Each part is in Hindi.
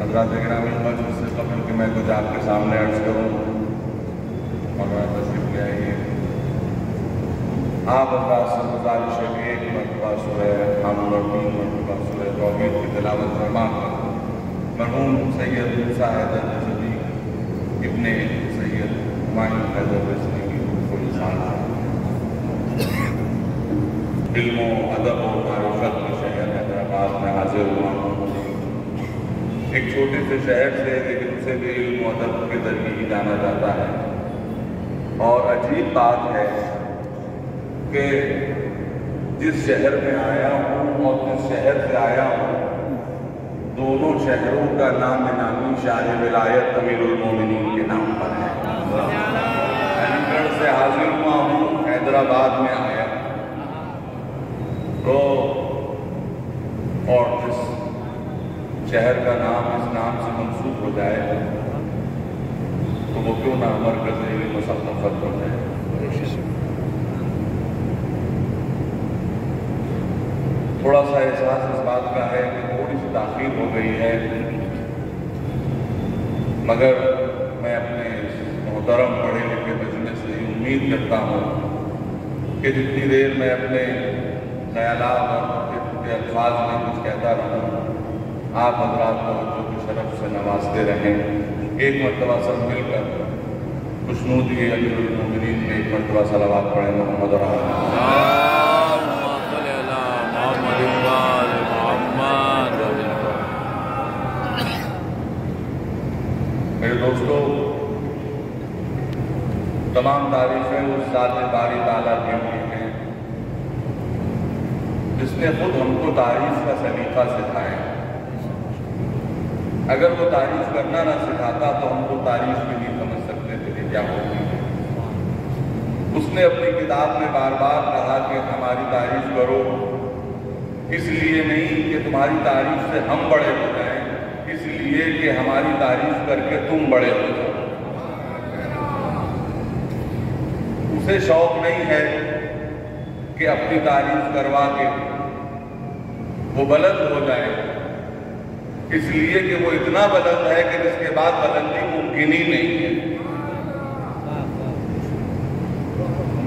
हजरात ग्रामी मजलिस से कबल कि मैं कुछ आपके सामने अर्ज करूं और मैं तशरीफ ले आइए आप हजरात से गुजारिश है कि एक मरतबा सुरह हम और तीन मरतबा सुरह तौहीद की तिलावत फरमा कर मरहूम सैयद मूसा हैदर रजवी इब्ने हैदर रजवी की रूह को इंसान इल्म अदब और मारिफत के शहर हैदराबाद में हाजिर हुआ एक छोटे से शहर से, लेकिन उसे भी इल्म अदब के ज़रिए ही जाना जाता है। और अजीब बात है कि जिस शहर में आया हूँ और जिस शहर से आया हूँ, दोनों शहरों का नाम नामी शाह विलायत अमीरुलमोमिनीन के नाम पर है अलीगढ़ से हाजिर हुआ हूँ, हैदराबाद में आया। तो और जिस शहर का नाम, इस नाम से मंसूब हो जाए तो वो क्यों ना अमर कर दे मुसफ़त हो जाए? थोड़ा सा एहसास इस बात का है कि थोड़ी सी ताखीर हो गई है। मगर मैं अपने मोहतरम पढ़े उम्मीद करता हूँ कि जितनी देर मैं अपने ख्याल और के अल्फाज में कुछ कहता रहूँ आप हजरात को की शरफ से नवाजते रहें। एक मरतबा सब मिलकर खुशनूदी अमीरमिन में एक मरतबा सलावात पढ़ें मोहम्मद और मेरे दोस्तों तमाम तारीफें उस साथ बारी ताला की हुई हैं, जिसने खुद हमको तारीफ़ का सलीका सिखाया। अगर वो तारीफ़ करना ना सिखाता तो हमको तारीफ़ भी नहीं समझ सकते थे क्या होती उसने अपनी किताब में बार बार कहा कि हमारी तारीफ़ करो, इसलिए नहीं कि तुम्हारी तारीफ़ से हम बड़े हो जाएँ, इसलिए कि हमारी तारीफ़ करके तुम बड़े हो जाओ। उसे शौक नहीं है कि अपनी तारीफ़ करवा के वो बुलंद हो जाए। इसलिए कि वो इतना बुलंद है कि जिसके बाद बलंदी मुमकिन ही नहीं है।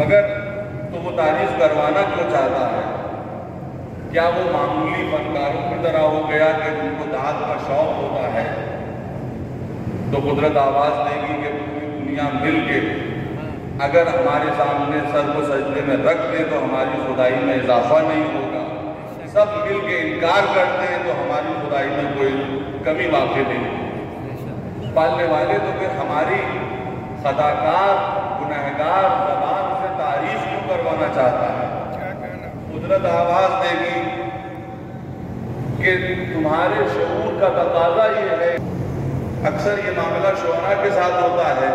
मगर तो वो तारीफ़ करवाना क्यों चाहता है? क्या वो मामूली फनकारों की तरह हो गया कि जिनको दाद का शौक होता है? तो कुदरत आवाज़ देगी कि पूरी दुनिया मिल के अगर हमारे सामने सर को सजदे में रख दें तो हमारी खुदाई में इजाफा नहीं होगा। सब मिल के इनकार करते हैं तो हमारी खुदाई में कोई कमी वाक़ नहीं पालने वाले तो फिर हमारी सदाकार, गुनहगार जबान से तारीफ़ क्यों करवाना चाहता है? कुदरत आवाज़ देगी कि तुम्हारे शूर का तकाजा ये है। अक्सर ये मामला शोहरा के साथ होता है।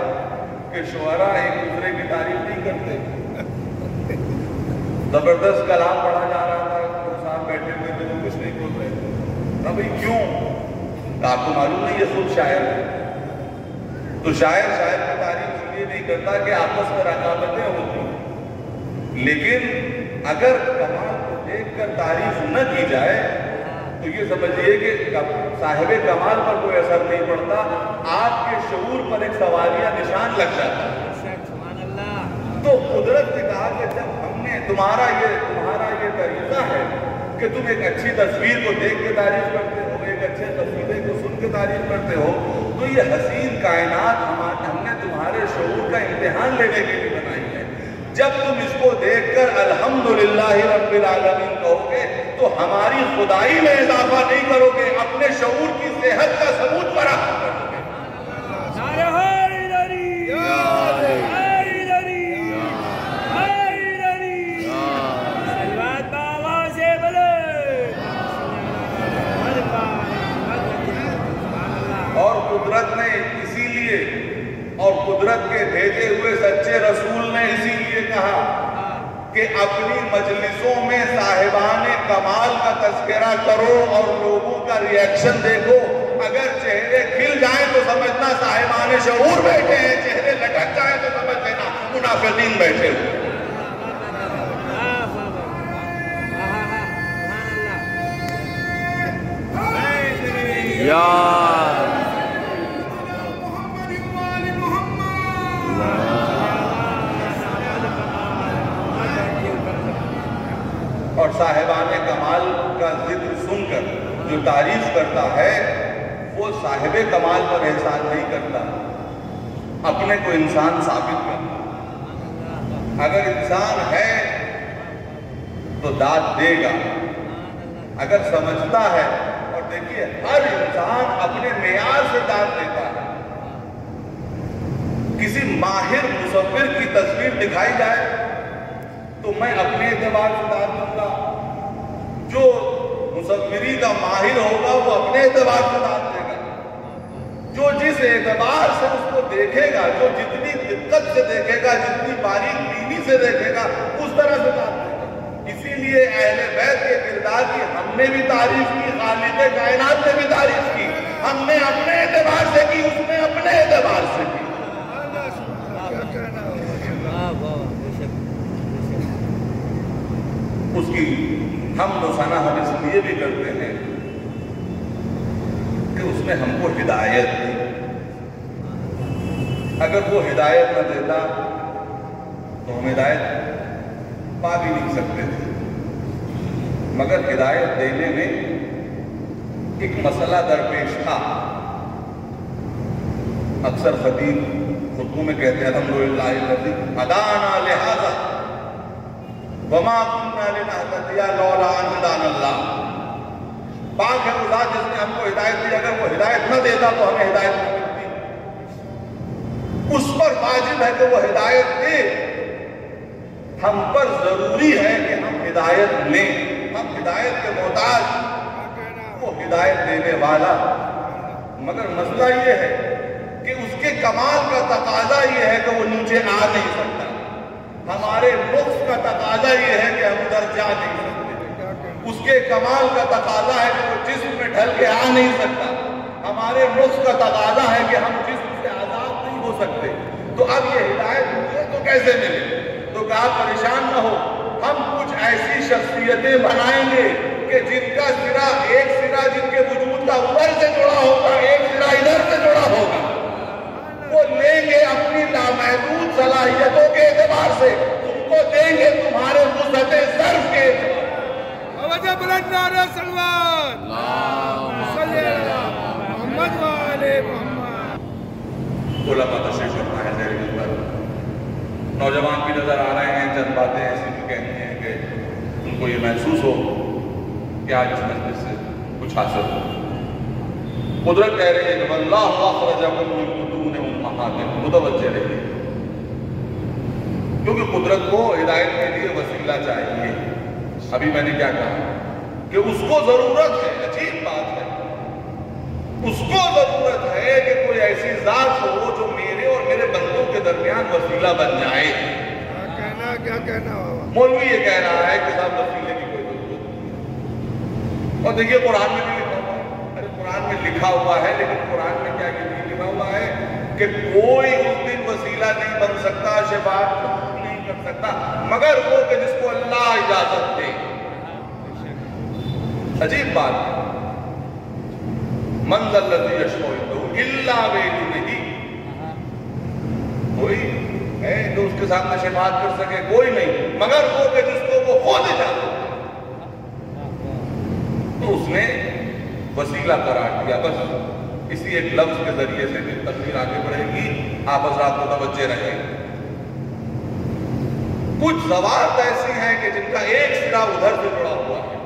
कि शोहरा एक दूसरे की तारीफ़ नहीं करते। ज़बरदस्त कलाम पढ़ा जा रहा था तो साथ बैठे हुए थे तो कुछ नहीं बोल रहे थे। ना भाई, क्यों? तो आपको मालूम नहीं ये खुद शायर है? तो शायर शायर की तारीफ़ इसलिए नहीं करता कि आपस में रकावटें होती लेकिन अगर कमाल को देखकर तारीफ़ न की जाए तो ये समझिए कि साहिब कमाल पर कोई असर नहीं पड़ता आपके शूर पर एक सवालिया निशान लग जाता है। तो कुदरत ने कहा कि जब हमने तुम्हारा ये तुम्हारा ये तरीका है कि तुम एक अच्छी तस्वीर को देख के तारीफ़ करते हो एक अच्छे तस्वीरें को सुन के तारीफ़ करते हो तो ये हसीन कायनात हमारे हमने तुम्हारे शऊर का इम्तहान लेने के लिए बनाई है। जब तुम इसको देखकर अल्हम्दुलिल्लाह रब्बिल आलमीन कहोगे तो हमारी खुदाई में इजाफा नहीं करोगे, अपने शऊर की सेहत का सबूत बोले और कुदरत ने इसीलिए और कुदरत के भेजे हुए सच्चे रसूल ने इसीलिए कहा कि अपनी मजलिसों में साहिबान कमाल का तस्करा करो और लोगों का रिएक्शन देखो अगर चेहरे खिल जाए तो समझना साहिबान शऊर बैठे हैं, चेहरे लटक जाए तो समझ लेना मुनाफिकीन बैठे हुए हैं। और साहिबान कमाल का ज़िक्र सुनकर जो तारीफ़ करता है, वो साहिब कमाल पर एहसान नहीं करता। अपने को इंसान साबित करता। अगर इंसान है तो दाद देगा। अगर समझता है, और देखिए, हर इंसान अपने मैार से दाद देता है। किसी माहिर मुसविर की तस्वीर दिखाई जाए तो मैं अपने एतबार से दाद दूँगा। जो मुसविरी का माहिर होगा, वो अपने एतबार से दाद देगा। जो जिस एतबार से उसको देखेगा, जो जितनी दिक्कत से देखेगा, जितनी बारीक बीनी से देखेगा, उस तरह से दाद देगा। इसीलिए अहले बैत के किरदार की हमने भी तारीफ़ की, खालिद कायनात ने भी तारीफ़ की। हमने अपने एतबार से की, उसने अपने एतबार से की क्या कहना उसकी हम सना हम इसलिए भी करते हैं कि उसने हमको हिदायत दी। अगर वो हिदायत न देता तो हम हिदायत पा भी नहीं सकते थे। मगर हिदायत देने में एक मसला दरपेश था। अक्सर खतीब खुतबों में कहते हैं अदाना लिहाजा। जिसने हमको हिदायत दी, अगर वो हिदायत न देता तो हमें हिदायत नहीं मिलती। उस पर वाजिब है कि वो हिदायत दे। हम पर ज़रूरी है कि हम हिदायत लें। हम हिदायत के मोहताज, वो हिदायत देने वाला। मगर मसला ये है कि उसके कमाल का तकाजा ये है कि वो नीचे आ नहीं सकता। हमारे मुफ़्त का तकाजा ये है कि हम उधर जा नहीं सकते। उसके कमाल का तकाजा है कि वो जिस्म में ढल के आ नहीं सकता। हमारे मुफ़्त का तकाजा है कि हम जिस्म से आज़ाद नहीं हो सकते। तो अब ये हिदायत मुझे तो कैसे मिले? तो कहा, परेशान न हो। हम कुछ ऐसी शख्सियतें बनाएँगे कि जिनका सिरा, एक सिरा जिनके वजूद का उधर से जुड़ा होगा, एक सिरा इधर से जुड़ा होगा। वो लेंगे अपनी लामहदूद सलाहियतों के एतबार से। तुमको देंगे तुम्हारे वसत सर्फ के मोहम्मद वाले है नौजवान भी नज़र आ रहे हैं चंद बातें ऐसी भी कहनी है कि उनको ये महसूस हो कि आज इस मजलिस से कुछ हासिल हो। कुदरत कह रही है मुतवज्जे रहिए क्योंकि कुदरत को हिदायत के लिए वसीला चाहिए अभी मैंने क्या कहा कि उसको ज़रूरत है अजीब बात है उसको ज़रूरत है कि कोई ऐसी जात हो जो मेरे और मेरे बंदों के दरमियान वसीला बन जाए क्या कहना क्या कहना मौलवी ये कह रहा है कि साहब वसीले की कोई ज़रूरत नहीं और देखिए कुरान में भी लिखा हुआ है, लेकिन कुरान में क्या ये नहीं लिखा हुआ है कि कोई उस दिन वसीला नहीं बन सकता शिफात नहीं कर सकता, मगर वो कि जिसको अल्लाह इजाज़त दे। अजीब बात कोई है जो उसके सामने शिफात कर सके, कोई नहीं, मगर वो के जिसको वो दे इजाज़त तो उसने वसीला करार दिया, बस। इसी एक लफ्ज के ज़रिए से जो तस्वीर आगे बढ़ेगी, आप हजरात को तवज्जे रहे कुछ जवाब ऐसी हैं कि जिनका एक सिरा उधर से जुड़ा हुआ है।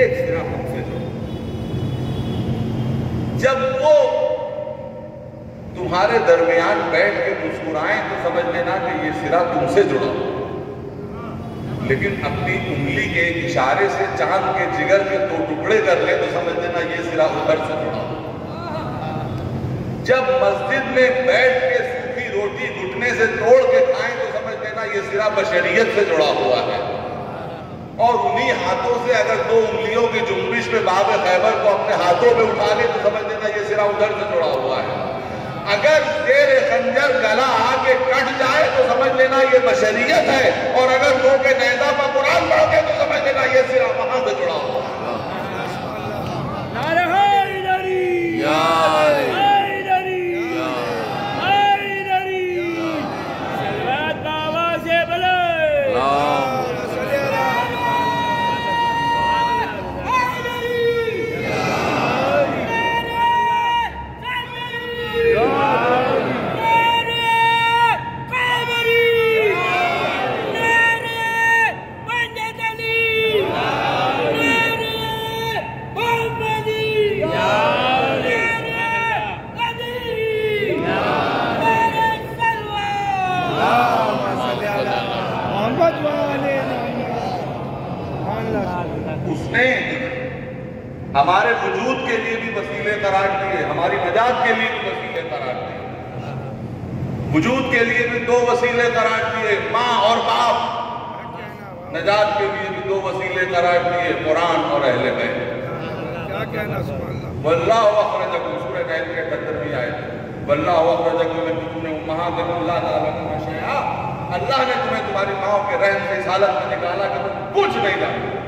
एक सिरा हमसे जुड़ा। जब वो तुम्हारे दरमियान बैठ के मुस्कुराएँ तो समझ लेना कि ये सिरा तुमसे जुड़ा हुआ लेकिन अपनी उंगली के इशारे से चाँद के जिगर के दो टुकड़े कर ले तो समझ लेना ये सिरा उधर से जुड़ा जब मस्जिद में बैठ के सूखी रोटी घुटने से तोड़ के खाएँ तो समझ लेना ये सिरा बशरियत से जुड़ा हुआ है। और उन्हीं हाथों से अगर दो उंगलियों की जुम्बिश में बाब खैबर को अपने हाथों में उठा ले तो समझ लेना ये सिरा उधर से जुड़ा हुआ है। अगर तेरे खंजर गला आके कट जाए तो समझ लेना ये बशरियत है और अगर दो के नैदा पर कुरान पढ़ के तो समझ लेना ये सिरा वहाँ से जुड़ा हुआ है। हमारी के लिए भी वसीले करार दिए वजूद के लिए भी दो वसीले करार दिए माँ और बाप। नजात के लिए भी दो वसीले करार दिए कुरान और अहले बैत। अल्लाह वल्लाह अखरजकुम सूरह कहल के 78वीं आयत वल्लाह अखरजकुम मिन बुतून उम्महातिकुम ला तालमून शैआ अल्लाह ने तुम्हें तुम्हारी माओ के रहम से इस हालत में निकाला कि तुम कुछ नहीं जानते।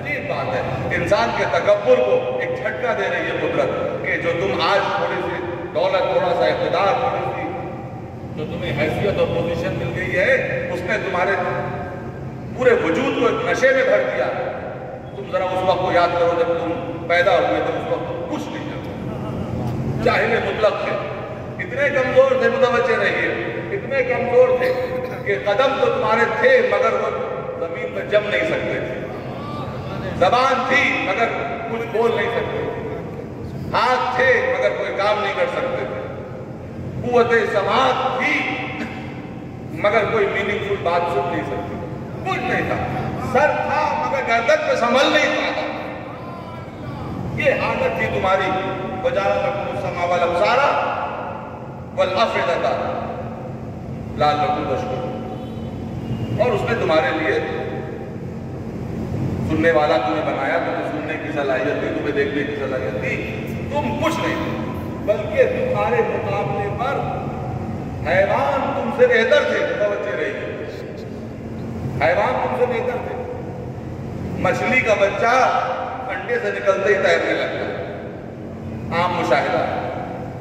अजीब बात है। इंसान के तकब्बुर को एक झटका दे रही है कुदरत कि जो तुम आज थोड़ी सी दौलत थोड़ा सा इकतदार थोड़ी सी जो तुम्हें हैसियत और पोजीशन मिल गई है, उसने तुम्हारे पूरे वजूद को एक नशे में भर दिया। तुम जरा उस वक्त को याद करो, जब तुम पैदा हुए तो उस वक्त कुछ नहीं जानते। चाहिए मुतलक थे इतने कमज़ोर थे मुतवजे रहिए। इतने कमज़ोर थे कि कदम तो तुम्हारे थे, मगर वो ज़मीन में जम नहीं सकते थे। जबान थी, मगर कुछ बोल नहीं सकते हाथ थे, मगर काम नहीं कर सकते। थे कुत समाज थी मगर कोई मीनिंगफुल बात सुन नहीं सकती। कुछ नहीं था। सर था, मगर गर्दन पे संभल नहीं पाता ये हालत थी तुम्हारी। बजारा समावल अफसारा वल अफेदता लाल रकू दशकर और उसने तुम्हारे लिए सुनने वाला तुम्हें बनाया, तुम्हें सुनने की सलाहियत दी, तुम्हें देखने की सलाहियत दी। तुम कुछ नहीं। थे बल्कि तुम्हारे मुकाबले पर हैवान तुमसे बेहतर थे तवज्जो रही। हैवान तुमसे बेहतर थे। मछली का बच्चा अंडे से निकलते ही तैरने लगता आम मुशाहिदा।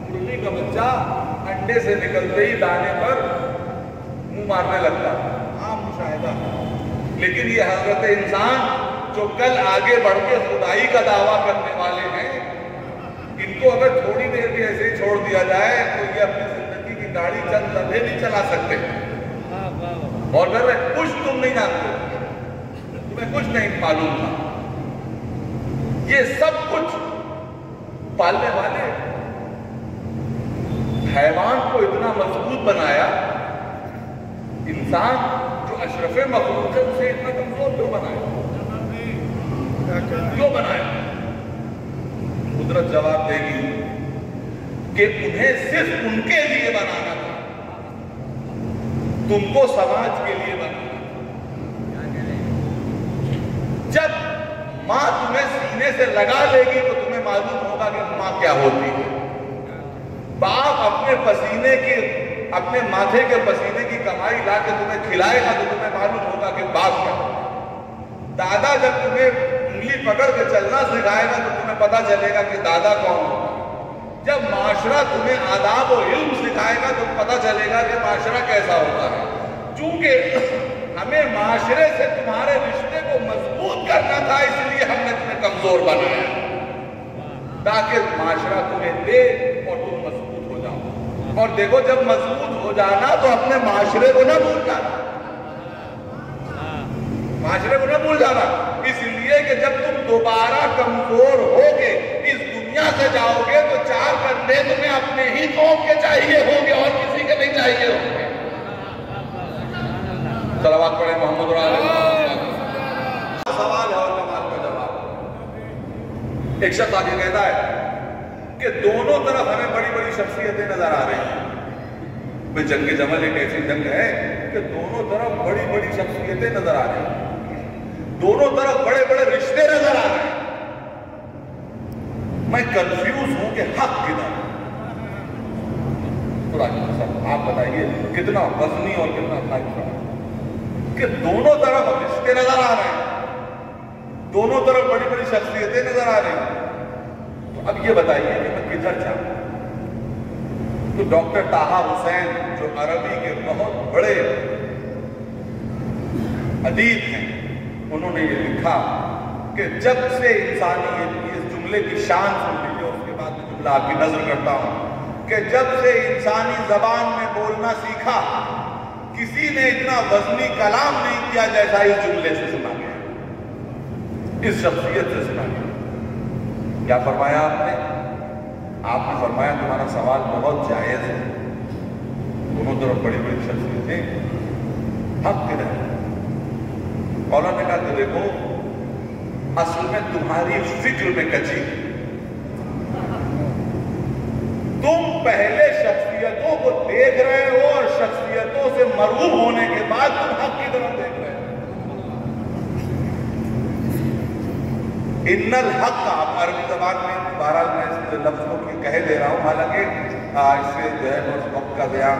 मुर्गी का बच्चा अंडे से निकलते ही दाने पर मुँह मारने लगता आम मुशाहिदा। लेकिन ये हज़रत इंसान जो कल आगे बढ़ के खुदाई का दावा करने वाले इनको अगर थोड़ी देर भी ऐसे ही छोड़ दिया जाए तो ये अपनी ज़िंदगी की गाड़ी चंद लम्हे नहीं चला सकते। और रहे कुछ तुम नहीं जानते तुम्हें कुछ नहीं मालूम था। ये सब कुछ पालने वाले हैवान को इतना मज़बूत बनाया, इंसान जो अशरफ मखलूक है, उसे इतना कमज़ोर क्यों बनाया? क्यों बनाया कुदरत जवाब देगी कि उन्हें सिर्फ़ उनके लिए बनाना था। तुमको समाज के लिए बनाना जब माँ तुम्हें सीने से लगा लेगी तो तुम्हें मालूम होगा कि माँ क्या होती है। बाप अपने पसीने की, अपने माथे के पसीने की कमाई ला के तुम्हें खिलाएगा तो तुम्हें मालूम होगा कि बाप क्या दादा जब तुम्हें पकड़ के चलना सिखाएगा तो तुम्हें पता चलेगा कि दादा कौन है। जब माशरा तुम्हें आदाब और इल्म सिखाएगा तो पता चलेगा कि माशरा कैसा होता है। चूँकि हमें माशरे से तुम्हारे रिश्ते को मज़बूत करना था, इसलिए हमने तुम्हें कमज़ोर बनाया। ताकि माशरा तुम्हें दे और तुम मज़बूत हो जाओ। और देखो, जब मज़बूत हो जाना तो अपने माशरे को ना भूल जाना। माशरे को ना भूल जाना। इसलिए कि जब तुम दोबारा कमज़ोर होगे, इस दुनिया से जाओगे तो चार कंधे तुम्हें अपने ही कौम के चाहिए होंगे और किसी के नहीं चाहिए होंगे। सलावात पढ़े मोहम्मद। सवाल है और का जवाब। एक शख्स आगे कहता है कि दोनों तरफ़ हमें बड़ी बड़ी शख्सियतें नज़र आ रही हैं। जंग जमल एक ऐसी जंग है कि दोनों तरफ़ बड़ी बड़ी शख्सियतें नज़र आ रही हैं। दोनों तरफ़ बड़े बड़े रिश्ते नज़र आ रहे हैं। मैं कंफ्यूज हूँ कि हक किधर? आप बताइए, कितना वजनी और कितना कि दोनों तरफ़ रिश्ते नज़र आ रहे हैं। दोनों तरफ़ बड़ी बड़ी शख्सियतें नज़र आ रही हैं। तो अब ये बताइए कि मैं किधर जाऊँ तो डॉक्टर ताहा हुसैन, जो अरबी के बहुत बड़े अदीब हैं उन्होंने ये लिखा कि जब से इंसानी इस जुमले की शान सुन लीजिए उसके बाद में जुमला आपकी नज़र करता हूँ कि जब से इंसानी जबान में बोलना सीखा, किसी ने इतना वजनी कलाम नहीं किया जैसा इस जुमले से सुना गया। इस शख्सियत से सुना गया। क्या फरमाया आपने? आपने फरमाया, तुम्हारा सवाल बहुत जायज़ है। दोनों तरफ़ बड़ी बड़ी शख्सियतें हक किधर है। मौलाना ने कहा कि देखो असल में तुम्हारी फ़िक्र में कची। तुम पहले शख्सियतों को देख रहे हो और शख्सियतों से मरूब होने के बाद तुम हक की तरफ़ देख रहे हो। इन्नल हक, आप अरबी जबान में बहरहाल मैं इस लफ्ज को कह दे रहा हूँ। हालाँकि इससे जो है वक्त का बयान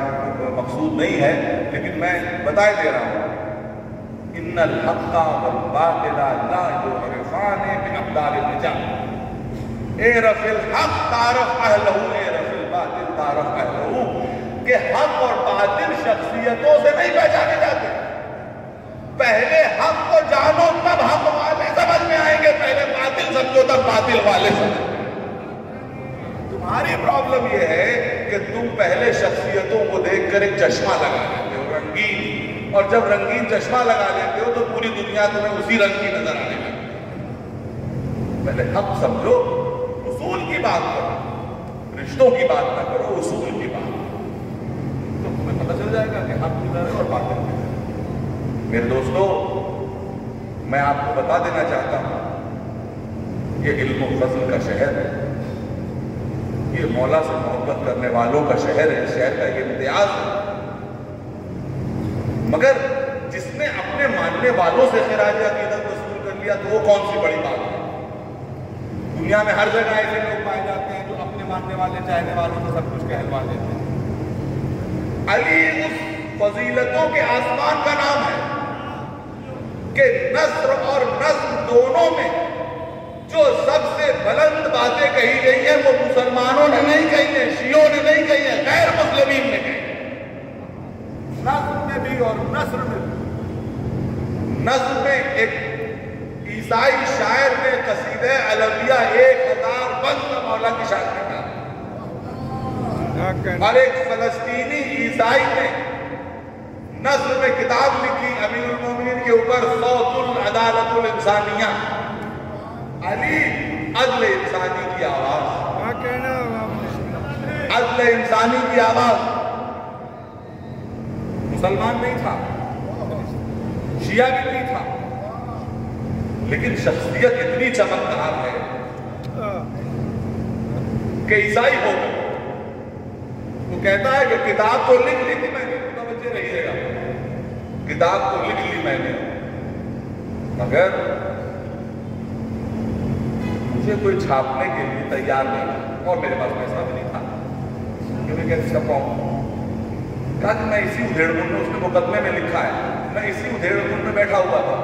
मकसूद नहीं है, लेकिन मैं बताए दे रहा हूँ। के हक और बातिल शख्सियतों से नहीं पहचाने जाते। पहले हक को जानो, तब हक वाले समझ में आएँगे, पहले बातिल समझो, तब बातिल वाले समझो। तुम्हारी प्रॉब्लम यह है कि तुम पहले शख्सियतों को देखकर एक चश्मा लगा लेते हो, रंगीन और जब रंगीन चश्मा लगा लेते हो तो पूरी दुनिया तुम्हें उसी रंग की नज़र आने लगती पहले हक समझो, उसूल की बात करो, रिश्तों की बात ना करो, उसूल की बात। तो तुम्हें पता चल जाएगा कि हक किधर है और बातिल किधर मेरे दोस्तों, मैं आपको बता देना चाहता हूँ, ये इल्म फजल का शहर है। ये मौला से मोहब्बत करने वालों का शहर है, शहर का ये इम्तियाज़ है। मगर जिसने अपने मानने वालों से खराज अकीदत वसूल कर लिया तो वो कौन सी बड़ी बात है? दुनिया में हर जगह ऐसे लोग पाए जाते हैं जो अपने मानने वाले, चाहने वालों से सब कुछ कहलवा देते हैं। अली उस फजीलतों के आसमान का नाम है कि नस्र और नस्ल दोनों में जो सबसे बुलंद बातें कही गई है, वो मुसलमानों ने नहीं कही है, शियों ने नहीं कही है, गैर मुस्लिमीन ने कही नस्ल में भी और नस्र में भी। नस्ल में एक ईसाई शायर ने कसीदे अलविया एक हज़ार बंद मौला की शायर कहा और एक फलस्तीनी ईसाई ने नस्ल में किताब लिखी अमीर मोमिनीन के ऊपर सौतुल अदालतुल इंसानिया। अली अदल इंसानी की आवाज़। क्या कहना अदल इंसानी की आवाज़। मुसलमान नहीं था, शिया भी नहीं था, लेकिन शख्सियत इतनी चमकदार है कि ईसाई हो गए। वो कहता है कि किताब तो लिख ली थी मैंने तो बच्चे रहिएगा। किताब तो लिख ली मैंने, मगर मुझे कोई छापने के लिए तैयार नहीं और मेरे पास पैसा भी नहीं था। कि मैं कैसे छपाऊं कहा कि मैं इसी उधेड़पुर में उसने मुकदमे में लिखा है। मैं इसी उधेड़पुर में बैठा हुआ था।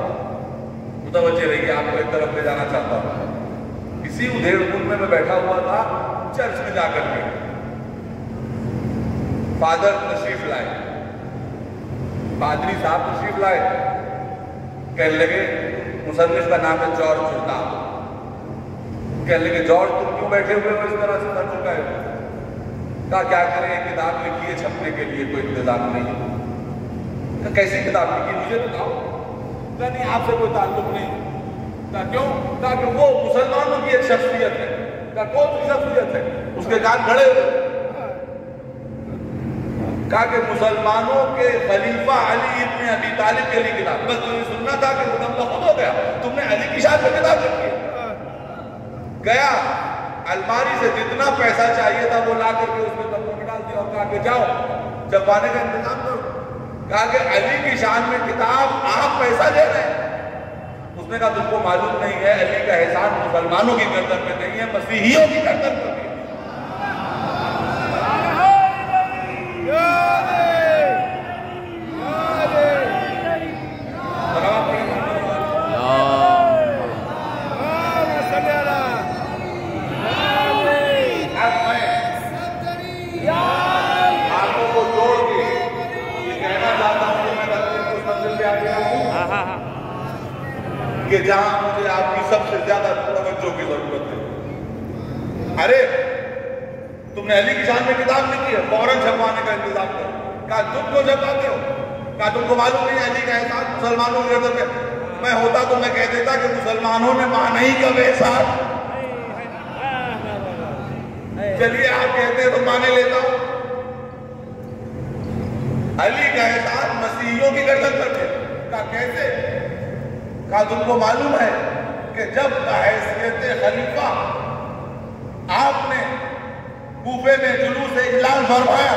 मुतवजे रहिए आपको एक तरफ़ ले जाना चाहता हूँ। इसी उधेड़पुर में मैं बैठा हुआ था, चर्च में जाकर के। फादर तशरीफ़ लाए। पादरी साहब तशरीफ़ लाए। कहने लगे, मुसन्निफ का नाम है जॉर्ज जुर्दाब कहने लगे, जॉर्ज, तुम क्यों बैठे हुए हो? इस तरह से कर चुका है। कहा क्या करें? किताब लिखी है, छपने के लिए कोई इंतज़ाम नहीं कहा कैसी किताब लिखी? मुझे बताओ कहा नहीं, आपसे कोई ताल्लुक नहीं। कहा क्यों? कहा कि वो मुसलमानों की एक शख्सियत है। कहा कौन सी शख्सियत है? उसके कान खड़े हुए। कहा कि मुसलमानों के खलीफा अली इब्ने अबी तालिब के लिए किताब। बस तुम्हें सुनना था कि मुकम्मल खुद हो गया। तुमने अली की शान में किताब लिखी गया। अलमारी से जितना पैसा चाहिए था वो ला करके उसमें कमरों में डाल दिया और कहा कि जाओ जबाने का इंतज़ाम करो। कहा कि अली की शान में किताब आप पैसा दे रहे हैं। उसने कहा, तुमको मालूम नहीं है, अली का एहसान मुसलमानों की गर्दन में नहीं है, मसीहियों की गर्दन पर भी है। बराबर पड़ेगा। अब मैं आँखों को जोड़ के ये कहना चाहता हूँ कि मैं बच्चे को उस मंजिल पे आ गया हूँ हाँ हाँ हाँ कि जहाँ मुझे आपकी सबसे ज़्यादा तवज्जो की ज़रूरत है अरे, तुमने अली की शान में किताब लिखी है, फ़ौरन छपवाने का इंतज़ाम करो। कहा तुम क्यों छपवाते हो? कहा तुमको मालूम नहीं अली का एहसास मुसलमानों की गर्दन में? मैं होता तो मैं कह देता कि मुसलमानों ने माना ही कब एहसास चलिए, आप कहते हैं तो माने लेता हूँ। अली का एहसास मसीहियों की गर्दन पर थे। कहा कैसे? कहा तुमको मालूम है कि जब हैसियत खलीफा आपने कूफे में जुलूस इजलाल फरमाया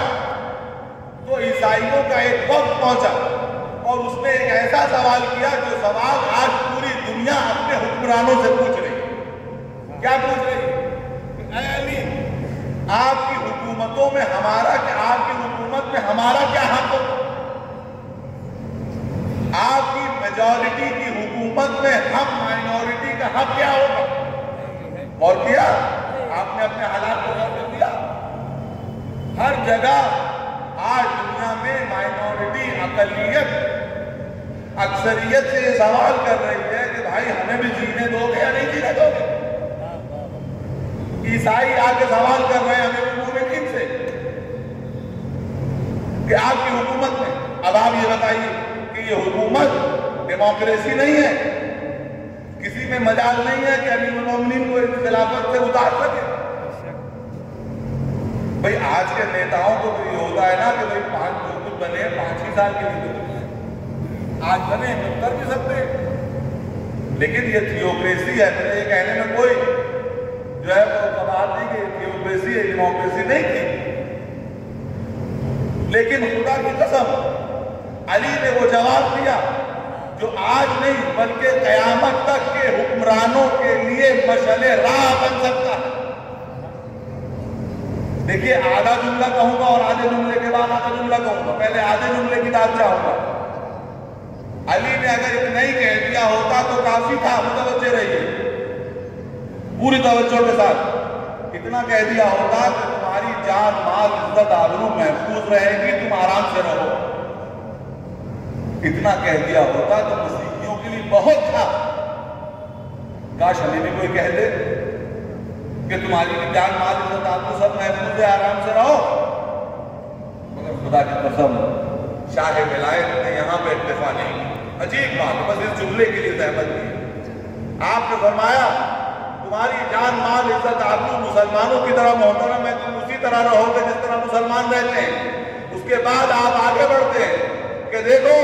तो ईसाइयों का एक वक्त पहुँचा और उसने एक ऐसा सवाल किया जो सवाल आज पूरी दुनिया अपने हुक्मरानों से पूछ रही है। क्या पूछ रही है? अली, आपकी हुकूमतों में हमारा क्या, आपकी हुकूमत में हमारा क्या हक होगा? आपकी मेजॉरिटी की हुकूमत में हम माइनॉरिटी का हक हाँ क्या होगा? और किया? आपने अपने हालात को गौर कर दिया। हर जगह आज दुनिया में माइनॉरिटी अकलियत, अक्सरियत से ये सवाल कर रही है कि भाई, हमें भी जीने दोगे या नहीं जीने दोगे? ईसाई आके सवाल कर रहे हैं हमें मुमिन से? कि आपकी हुकूमत में। अब आप ये बताइए कि ये हुकूमत डेमोक्रेसी नहीं है? किसी में मजाल नहीं है कि अमीर को इस खिलाफत से उतार सके? भाई, आज के नेताओं को तो ये होता है ना कि भाई पाँच जो कुछ बने, पाँच ही साल के लिए तो आज बने तो कर भी सकते लेकिन ये थियोक्रेसी है मेरे ये कहने में कोई जो है वो कबाल नहीं कि थियोक्रेसी है डेमोक्रेसी नहीं थी लेकिन खुदा की कसम, अली ने वो जवाब दिया, जो आज नहीं, बल्कि कयामत तक के हुक्मरानों के लिए मशले राह बन सकता है। देखिए, आधा जुमला कहूँगा और आधे जुमले के बाद आधा जुमला कहूँगा। पहले आधे जुमले की बात चाहूँगा। अली ने अगर इतना ही कह दिया होता तो काफ़ी था, मुतवज्जे रहिए। पूरी तवज्जो के साथ। इतना कह दिया होता कि तुम्हारी जान, माल, इज़्ज़त आबरू महफूज रहेगी, तुम आराम से रहो। इतना कह दिया होता तो मसीहियों के लिए बहुत था। काश अली भी कोई कह दे। कि तुम्हारी भी जान माल इज़्ज़त आबरू सब महफूज है, आराम से रहो। मगर खुदा की कसम, शाह विलायत ने यहाँ पे इतफा नहीं की। अजीब बात बस इस जुमले के लिए सहमत नहीं आपने फरमाया, तुम्हारी जान, माल, इज़्ज़त आबरू मुसलमानों की तरह मोहतरम है, तुम उसी तरह रहोगे जिस तरह मुसलमान रहते हैं। उसके बाद आप आगे बढ़ते हैं कि देखो,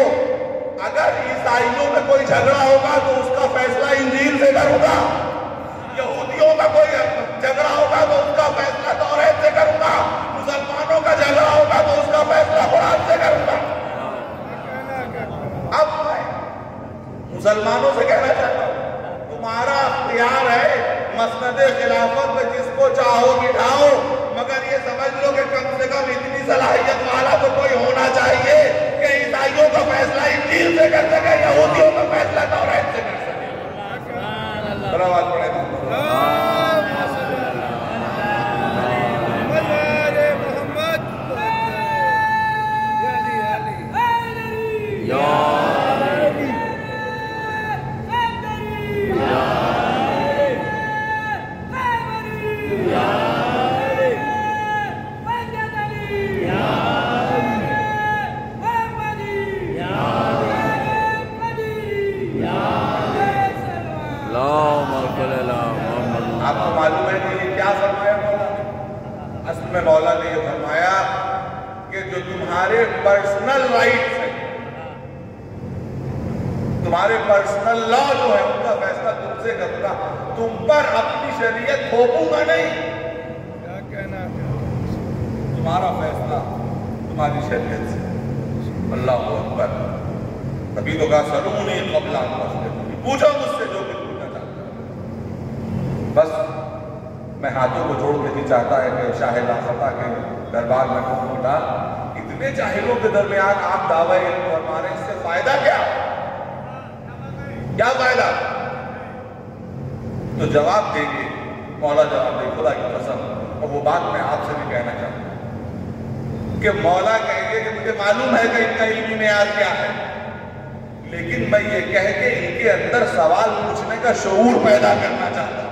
अगर ईसाइयों में कोई झगड़ा होगा तो उसका फैसला इंजील से करूँगा। यहूदियों का कोई झगड़ा होगा तो उसका फैसला तौरेत से करूँगा। मुसलमानों का झगड़ा होगा तो उसका फैसला कुरान से करूँगा। अब मैं मुसलमानों से कहना चाहता हूँ तुम्हारा अख्तियार है मसनद खिलाफत में जिसको चाहो बिठाओ मगर ये समझ लो कि कम से कम इतनी सलाहियत वाला तो कोई होना चाहिए कि ईसाइयों का फैसला इंजील से कर सके यहूदियों का फैसला तौरात से कर सके। बड़ा बात Oh. मालूम है कि ये क्या फरमाया मौला? ने असल में मौला ने ये फरमाया कि जो तुम्हारे पर्सनल राइट्स हैं, तुम्हारे पर्सनल लॉ जो है, उनका फैसला तुमसे करूँगा तुम पर अपनी शरीयत थोपूँगा नहीं। क्या कहना तुम्हारा फैसला तुम्हारी शरीयत से। अल्लाह अकबर। तभी तो कहा, सलूनी कबला पूछो मुझसे जो कुछ पूछना चाहता बस मैं हाथों को जोड़ के नहीं चाहता है कि शाह लाफता के दरबार में कहूँ बेटा इतने जाहिलों के दरमियान आप दावा फरमा रहे इससे फ़ायदा क्या? क्या फ़ायदा? तो जवाब देंगे। मौला जवाब दे, खुदा की कसम। और वो बात मैं आपसे भी कहना चाहता हूँ कि मौला कहेंगे कि मुझे मालूम है कि इनका इल्मी मेयार क्या है। लेकिन मैं ये कह के इनके अंदर सवाल पूछने का शऊर पैदा करना चाहता हूँ।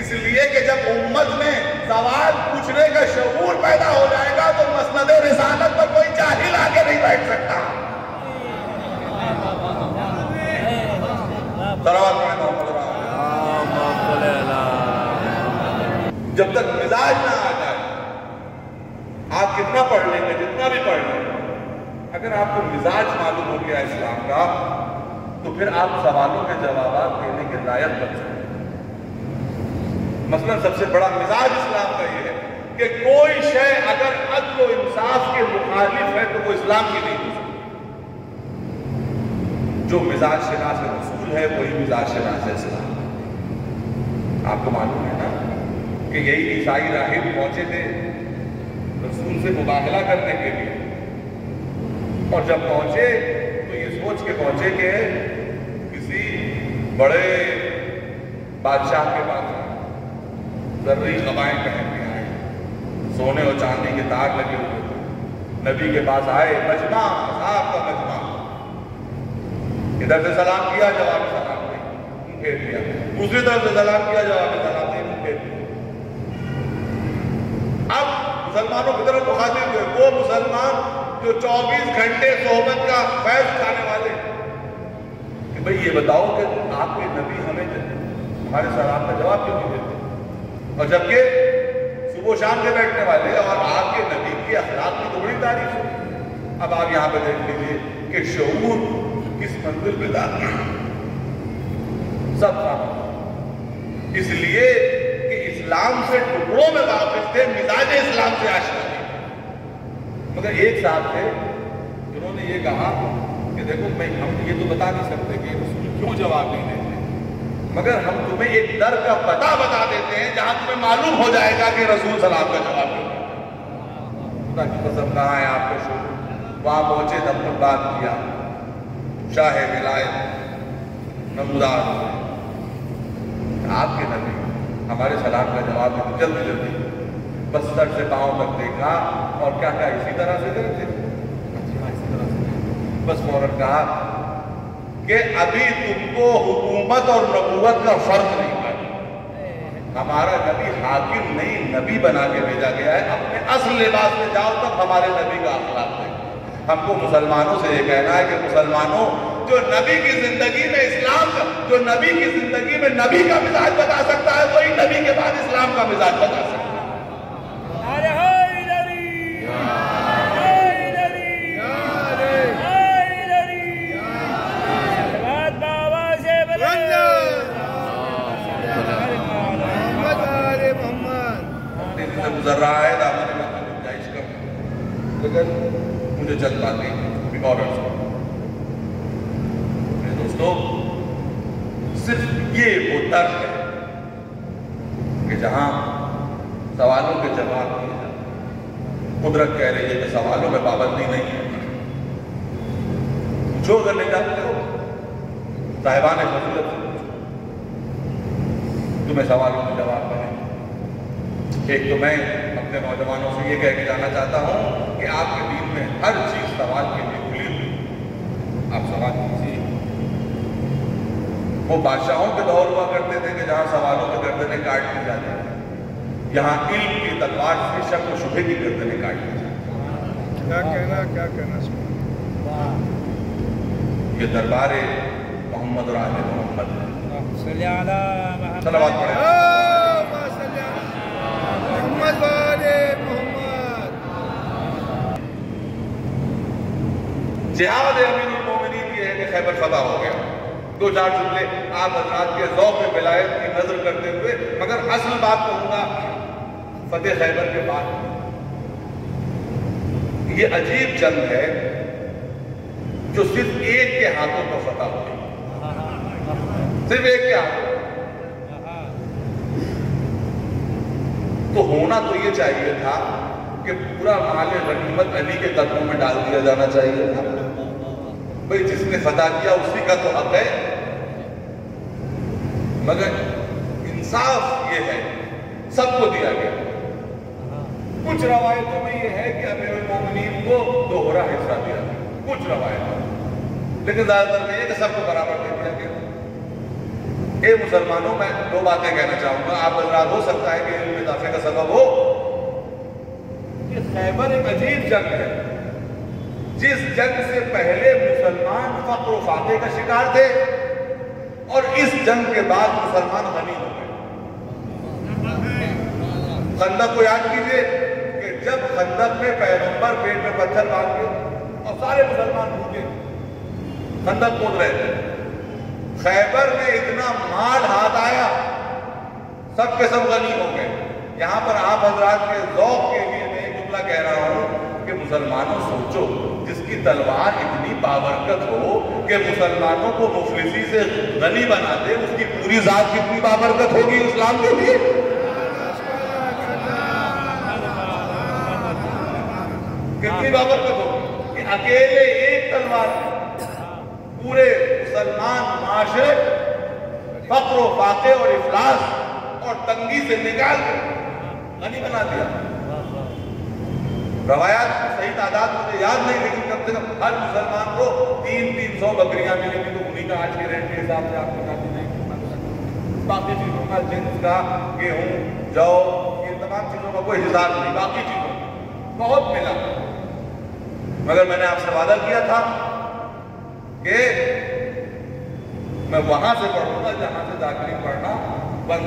इसलिए कि जब उम्मत में सवाल पूछने का शऊर पैदा हो जाएगा तो मसनद रिसालत पर कोई जाहिल आगे नहीं बैठ सकता रसूलुल्लाह। जब तक मिजाज ना आ जाए, आप कितना पढ़ लेंगे, जितना भी पढ़ लेंगे अगर आपको मिजाज मालूम हो गया इस्लाम का तो फिर आप सवालों के जवाब देने के लायक बन सकते। मसलन सबसे बड़ा मिजाज इस्लाम का ये है कि कोई शय अगर अदल इंसाफ के मुखालिफ है तो वो इस्लाम की नहीं हो जो मिजाज शनास रसूल है, वही मिजाज शनास इस्लाम। आपको मालूम है ना कि यही ईसाई राहिब पहुँचे थे रसूल से मुबाहला करने के लिए। और जब पहुँचे तो ये सोच के पहुँचे कि किसी बड़े बादशाह के पास जर्री कबाएँ पहन के आए। सोने और चांदी के तार लगे हुए थे। नबी के पास आए, मजमा साहब का मजमा। इधर से सलाम किया, जवाब सलाम फेर दिया दूसरी तरफ़ से सलाम किया, जवाब सलाम फेर दिया अब मुसलमानों की तरफ़ मुखातिब हुए वो मुसलमान जो 24 घंटे सोहबत का फैज उठाने वाले कि भाई ये बताओ कि आपके नबी हमें हमारे सलाम का जवाब क्यों नहीं और जबकि सुबह शाम के बैठने वाले और आपके नबी के अखलाक की तो बड़ी तारीफ़ है अब आप यहाँ पर देख लीजिए कि शऊर किस मंजिल पे था। सब सामने इसलिए कि इस्लाम से टुकड़ों में वापस थे, मिजाज इस्लाम से आशना मगर एक साथ थे, जिन्होंने ये कहा कि देखो मैं हम ये तो बता नहीं सकते कि क्यों जवाब नहीं देते मगर हम तुम्हें एक दर का पता बता देते हैं, जहाँ तुम्हें मालूम हो जाएगा कि रसूल सलाम का जवाब खुदा की कसम, कहाँ है आपका शुरू? वहाँ पहुँचे, तब तक बात किया। शाह विलायत, नमूदार आपके नबी, हमारे सलाम का जवाब देते जल्दी जल्दी बस सर से पाँव तक देखा, और क्या क्या इसी तरह से से। बस फ़ौरन कहा कि अभी तुमको हुकूमत और नबूवत का फ़र्क नहीं मालूम हमारा नबी हाकिम नहीं, नबी बना के भेजा गया है। अपने असल लिबास में जाओ तब हमारे नबी का अखलाक देखें हमको मुसलमानों से ये कहना है कि मुसलमानों, जो नबी की ज़िंदगी में इस्लाम का, जो नबी की ज़िंदगी में नबी का मिजाज बता सकता है, वही नबी के बाद इस्लाम का मिजाज बता सकता है अरे हैदरी हैदरी हैदरी बात बाबा से बोले मोहम्मद आले मोहम्मद दिन से गुजर रहा है दामन में गुंजाइश कम। लेकिन मुझे चल पाती मेरे दोस्तों, सिर्फ़ ये वो तर्क है कि जहाँ सवालों के जवाब दिए जाते कुदरत कह रही है कि सवालों में पाबंदी नहीं है। जो अगर नहीं जानते हो, साहिबान तुम्हें सवालों के जवाब मिले। एक तो मैं अपने नौजवानों से ये कह के जाना चाहता हूँ कि आपके दिन में हर चीज़ सवाल के लिए खुली हुई आप सवाल कीजिए। वो बादशाहों के दौर हुआ करते थे कि जहाँ सवालों के गर्दने काट दी जाती थे। यहाँ इल की तलवार से शक शुभे की गर्दने काट दी जाती क्या कहना क्या कहना ये दरबार मोहम्मद और आल मोहम्मद सलावाद पढ़े। हाँ। मोहम्मद मोहम्मद जिहाद अमीन मोमिन है कि खैबर फतह हो गया। दो चार जुमले आप हजरात के जौक में विलायत की नज़र करते हुए, मगर असल बात कहूँगा, फतेह खैबर के बाद। ये अजीब जंग है, जो सिर्फ़ एक के हाथों पर फतह हुई सिर्फ़ एक के हाथों तो होना तो ये चाहिए था कि पूरा माल गनीमत अली के कदमों में डाल दिया जाना चाहिए था। भाई, जिसने फतह किया उसी का तो हक है। मगर इंसाफ ये है, सबको दिया गया। कुछ रवायतों में ये है कि अमीर मोमिनीन को दोहरा हिस्सा दिया गया। कुछ रवायतों लेकिन ज़्यादातर में ये कि सबको बराबर दे दिया गया। ए, मुसलमानों, मैं दो बातें कहना चाहूँगा। आप हजरात हो सकता है कि इल्म इजाफे का सबब हो। कि खैबर एक अजीब जंग है। जिस जंग से पहले मुसलमान फक्र फाते का शिकार थे, और इस जंग के बाद मुसलमान गनी हो गए। खंदक को याद कीजिए कि जब खंदक में पैगंबर पेट में पत्थर बाँध के और सारे मुसलमान भूखे। खंदक खोद रहे थे खैबर में इतना माल हाथ आया, सब के सब गनी हो गए। यहाँ पर आप हजरात के जौक के लिए मैं एक जुमला कह रहा हूँ कि मुसलमानों सोचो, जिसकी तलवार इतनी बाबरकत हो कि मुसलमानों को मुफलिसी से गनी बना दे, उसकी पूरी जात कितनी बाबरकत होगी इस्लाम के लिए? कितनी बाबरकत होगी? अकेले एक तलवार, पूरे मुसलमान माशरे फक्र फाके और इफलास और तंगी से निकाल के गनी बना दिया। रवायात सही तादाद मुझे याद नहीं, लेकिन कम से कम हर मुसलमान को तीन तीन सौ बकरियाँ मिलेंगी तो उन्हीं का आज के रेट के हिसाब से आप बता दीजिए बाकी चीज़ों का, जिन्स का, गेहूँ, जौ, ये तमाम चीज़ों का कोई हिसाब नहीं, बाकी चीज़ों बहुत मिला। मगर मैंने आपसे वादा किया था कि मैं वहाँ से पढ़ूँगा जहाँ से दाखिली पढ़ना बंद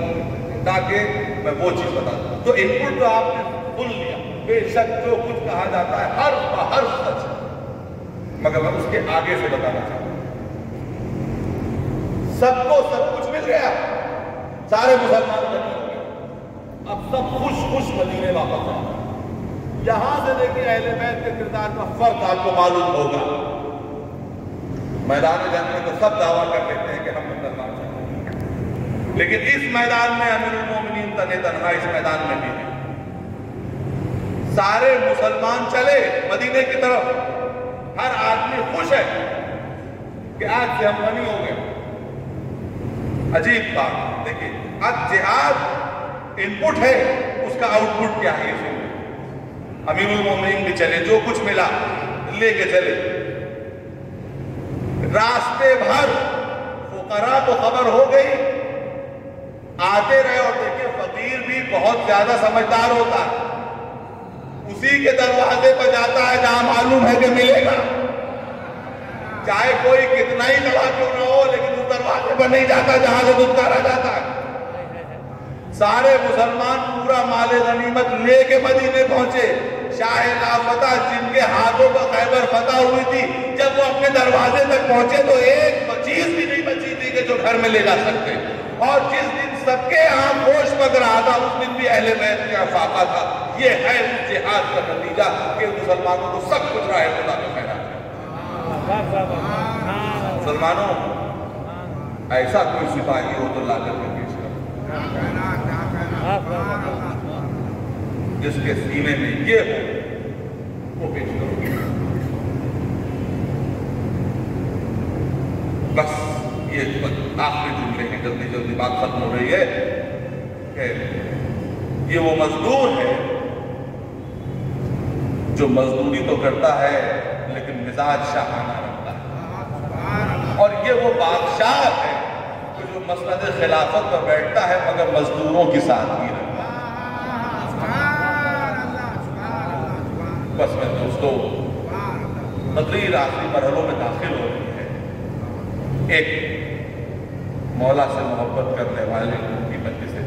ताकि मैं वो चीज़ बता दूँ। तो इनपुट तो आपने सुन लिया। बेशक जो कुछ कहा जाता है, हर हर सच मगर मैं उसके आगे से बताना चाहता हूँ सबको सब कुछ मिल गया। सारे मुसलमान अब सब खुश खुश मदीने वापस आ गए। यहाँ से देखिए अहले बैत के किरदार का फ़र्क आपको मालूम होगा। मैदान में तो सब दावा कर लेते हैं कि हम मुसलमान हैं। लेकिन इस मैदान में अमीर मोमिनीन तने तनहा इस मैदान में भी है। सारे मुसलमान चले मदीने की तरफ़। हर आदमी खुश है कि आज से हम गनी हो गए। अजीब बात। देखिए अब जिहाद इनपुट है, उसका आउटपुट क्या है अमीरुल मोमिनीन भी चले, जो कुछ मिला, लेके चले। रास्ते भर फुकरा को खबर हो गई। आते रहे और देखे फकीर भी बहुत ज़्यादा समझदार होता। है उसी के दरवाजे पर जाता है जहाँ मालूम है कि मिलेगा। चाहे कोई कितना ही लड़ा क्यों ना हो, लेकिन उस दरवाजे पर नहीं जाता जहाँ से दुत्कारा जाता है। सारे मुसलमान पूरा माले गनीमत लेके मदीने पहुँचे। शाह लापता जिनके हाथों पर खैबर फतह हुई थी जब वो अपने दरवाजे तक पहुँचे तो एक चीज़ भी नहीं बची थी कि जो घर में ले जा सकते। और जिस दिन सबके यहाँ गोश पक रहा था उस दिन भी अहले बैत का फाका था। ये है उस जिहाद का नतीजा कि मुसलमानों को सब कुछ राय खुदा में फैला मुसलमानों ऐसा कोई सिपाही हो तो लाकर के जिसके सीने में ये हो। वो पेश करो। बस, ये आखिरी जुमले हैं जल्दी जल्दी बात खत्म हो रही है। ये वो मजदूर है, जो मजदूरी तो करता है, लेकिन मिजाज शाहाना रखता है। और ये वो बादशाह है। मसलद खिलाफत पर बैठता है, मगर मजदूरों की सादगी रखता बस मैं दोस्तों, तकरीर आखिरी मरहलों में दाखिल हो रही है। एक मौला से मोहब्बत करने वाले की बंदी से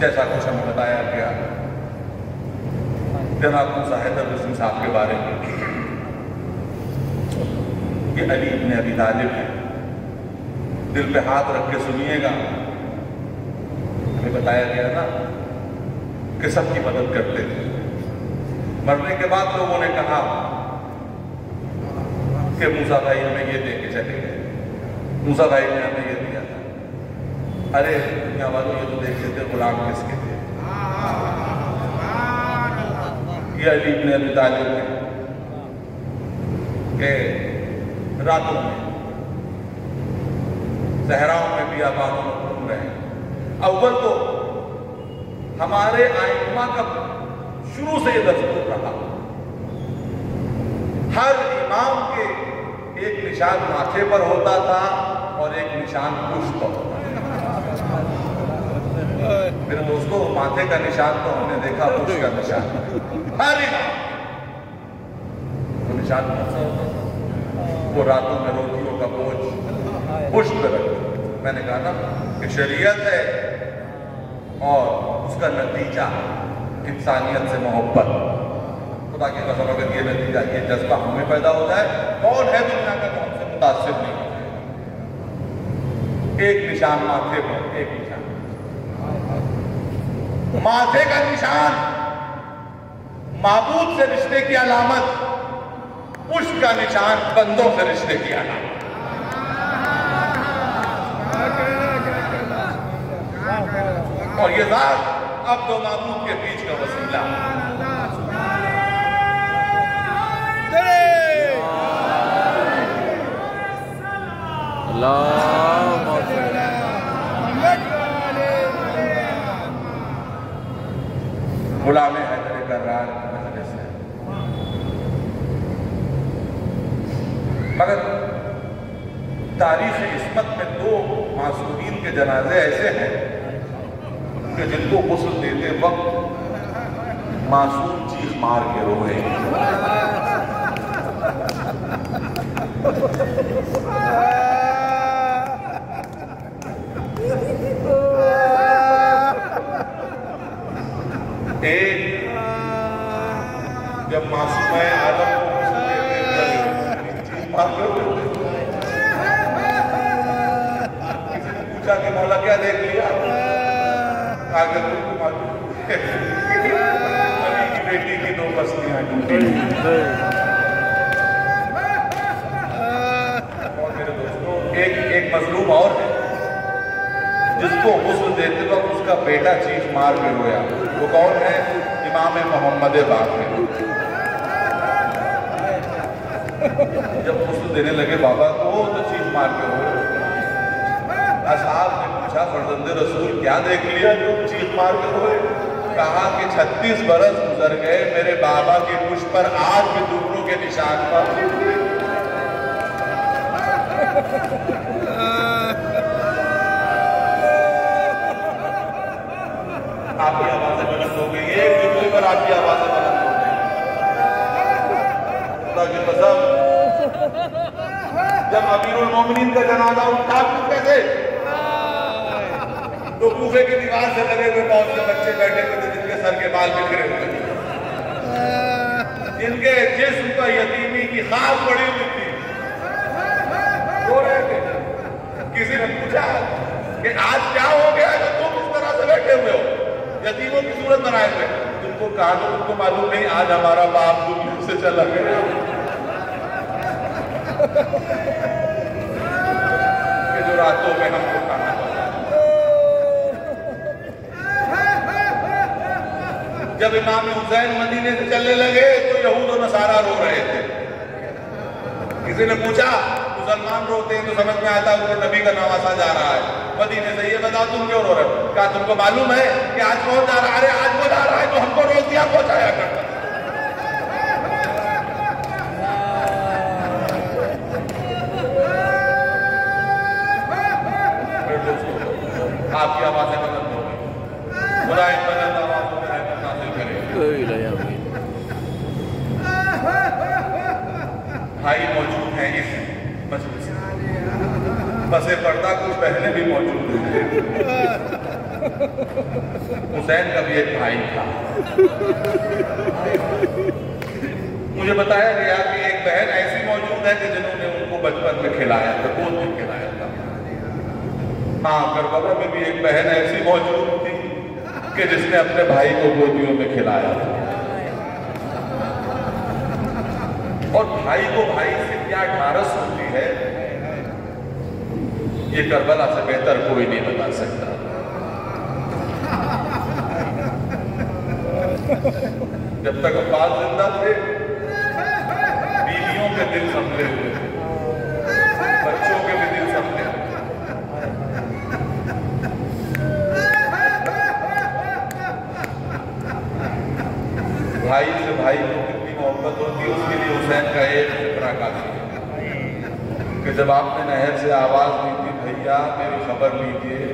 जैसा कुछ हमें बताया गया जनाब हुसैन साहब के बारे में कि अली इब्न अबी तालिब है। दिल पे हाथ रख के सुनिएगा। हमें बताया गया ना कि सबकी मदद करते थे मरने के बाद लोगों ने कहा कि मूसा भाई हमें ये दे के चले गए। मूसा भाई ने हमें ये दिया था। अरे, दुनिया वालों, ये तो देखते थे गुलाम किसके थे? ये अली इब्न अबी तालिब के रातों में, सहराओं में भी आबादों में घूम रहे अव्वल तो हमारे आइमा का शुरू से दस्तूर रहा हर इमाम के एक निशान माथे पर होता था और एक निशान पुष्प पर होता मेरे दोस्तों, माथे का निशान तो हमने देखा पुष्प का निशान। हर इमाम वो निशान कौन होता वो रातों में रोटियों का बोझ पुष्प पे रखते मैंने कहा ना कि शरीयत है और उसका नतीजा इंसानियत से मोहब्बत। खुदा की कसम, अगर ये नतीजा, ये जज्बा हमें पैदा हो जाए, कौन है दुनिया का तो हमसे मुतासिर नहीं एक निशान माथे पर, एक निशान। माथे का निशान माबूद से रिश्ते की अलामत। पुष्प का निशान बंदों से रिश्ते किया अलामत और ये जात अब दो मामूद के बीच का वसीला। गुलाम हैदर कर्रार मजलिस है मगर तारीख इसमत में दो मासूमीन के जनाजे ऐसे हैं कि जिनको गुस्ल देते वक्त मासूम चीख मार के रोए। एक, जब मासूम आदम को गुस्ल देते चीख मार के रोए पूछा कि मौला क्या देख लिया आगे तुमको मालूम की बेटी की दो बस्तियाँ और मेरे दोस्तों एक एक मजलूम और है, जिसको गुस्ल देते वक्त उसका बेटा चीख मार के रोया। वो कौन है? इमाम मोहम्मद बाकर जब गुस्ल देने लगे बाबा को तो चीख मार के असहाब ने पूछा फरजंद रसूल, क्या देख लिया जो चीख मार के रोए? कहा कि 36 बरस गुजर गए, मेरे बाबा के पुष्प पर आज भी दुखों के निशान पर। आपकी आवाज़ें बुलंद हो गई, एक जुमले पर आपकी आवाज़ें जब अमीरुल मोमिनीन का जनाजा उठा कैसे तो कूफे की दीवार से लगे हुए बहुत से बच्चे बैठे हुए थे, जिनके सर के बाल बिखरे हुए थे। जिनके जिस्म पर यतीमी की खास पड़ी हुई थी। रो रहे थे। किसी ने पूछा कि आज क्या हो गया जो तुम इस तरह से बैठे हुए हो। यतीमों की सूरत बनाए हुए। तुमको कहा तो तुमको मालूम नहीं, आज हमारा बाप दुनिया से चला गया। जब इमाम हुसैन मदीने से चलने लगे तो यहूद और नसारा रो रहे थे। किसी ने पूछा, मुसलमान रोते हैं तो समझ में आता है नबी का नवासा जा रहा है। मदीने से ये बताओ, तुम क्यों रो रहे हो? क्या तुमको मालूम है कि आज कौन जा रहा है? आज वो जा रहा है तो हमको रोज दिया पहुँचाया करता आपकी आवाज़ें बदल हो गई। खुदा इन बदल आवाजों में रहमत नाजिल करे भाई भाई मौजूद हैं इस मजलिस में बस पर्दा कुछ बहनें भी मौजूद हैं हुसैन का भी एक भाई था। मुझे बताया गया कि एक बहन ऐसी मौजूद है कि जिन्होंने उनको बचपन में खिलाया था गोद में खिलाया था। हाँ करबला में भी एक बहन ऐसी मौजूद थी कि जिसने अपने भाई को गोदियों में खिलाया था। और भाई को भाई से क्या ढारस होती है ये करबला से बेहतर कोई नहीं बता सकता। जब तक अब्बास ज़िंदा थे, बीवियों के दिल संभले हुए बच्चों के भी दिल संभले भाई से भाई को कितनी मोहब्बत होती है, उसके लिए हुसैन का एक फिक्रा काफ़ी कि जब आपने नहर से आवाज़ दी भैया मेरी खबर लीजिए।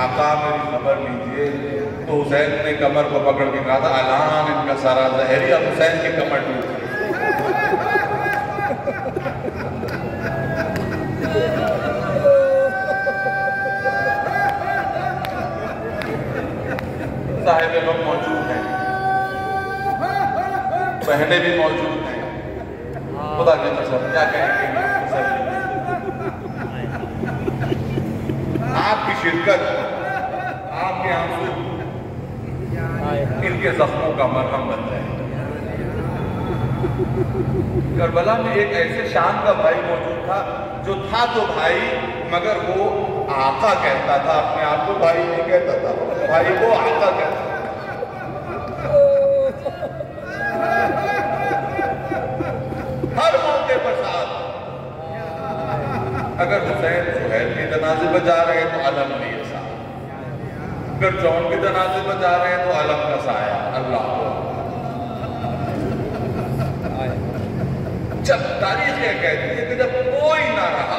आका, मेरी खबर लीजिए। तो हुसैन ने कमर को पकड़ के कहा था अलान इनका सारा जहरी अब हुसैन की कमर टूट साहिब लोग मौजूद हैं। बहनें भी मौजूद हैं। खुदा के कसम, क्या कहेंगे सब आपकी शिरकत, आपके आँसू इनके जख्मों का मरहम बन जाए। करबला में एक ऐसे शान का भाई मौजूद था, जो था तो भाई, मगर वो आका कहता था, अपने आप को भाई नहीं कहता था। भाई को आका कहता था हर मौके पर साथ अगर हुसैन सुहैल के जनाजे पर जा रहे हैं तो अलम लिए साथ अगर जौन के जनाजे पर जा रहे हैं तो अलम का साया, अल्लाह जब तारीख ये कहती है कि जब कोई ना रहा,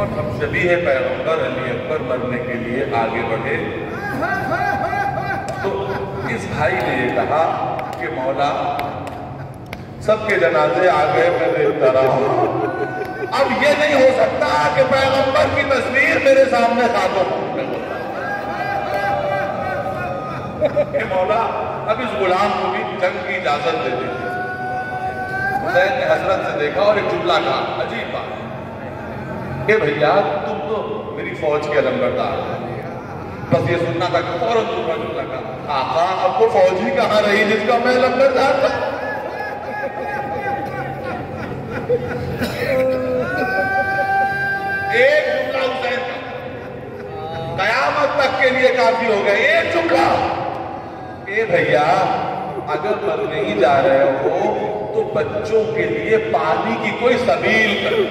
और हम सभी है पैगंबर अली अकबर बनने के लिए आगे बढ़े तो इस भाई ने ये कहा कि मौला, सबके जनाजे आ गए, मैं देखता रहा अब ये नहीं हो सकता कि पैगंबर की तस्वीर मेरे सामने खातों मौला, अब इस गुलाम को भी जंग की इजाज़त दे दी हुसैन ने हज़रत से देखा और एक जुमला कहा, अजीब बात। कि भैया, तुम तो मेरी फौज के अलंबरदार हो। बस ये सुनना था कि फ़ौरन दूसरा जुमला कहा आका अब वो फौज ही कहाँ रही जिसका मैं अलंबरदार था? एक जुमला हुसैन का कयामत तक के लिए काफ़ी हो गए। एक जुमला। ए भैया, अगर मर नहीं जा रहे हो तो बच्चों के लिए पानी की कोई सबील करो।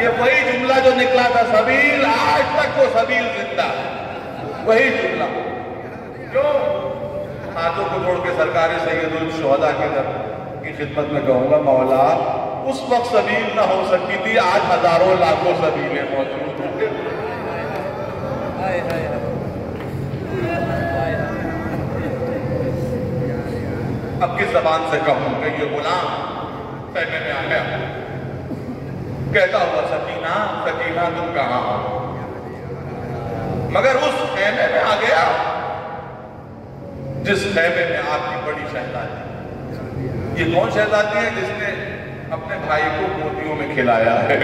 ये वही जुमला जो निकला था, सबील। आज तक वो सबील ज़िंदा। वही जुमला। क्यों? हाथों को जोड़ के सरकारी सैयदुल शोहदा के दर। की खिदमत में कहूँगा, मौला, उस वक्त सबील ना हो सकती थी, आज हज़ारों लाखों सबीलें मौजूद अब किस जबान से कहूँ कि ये गुलाम कहने में आ गया? कहता हुआ, सकीना सकीना, तुम कहा हो? मगर उस खेमे में आ गया। जिस खेमे में आपकी बड़ी शहजादी ये कौन शहजादी है जिसने अपने भाई को मोतियों में खिलाया है?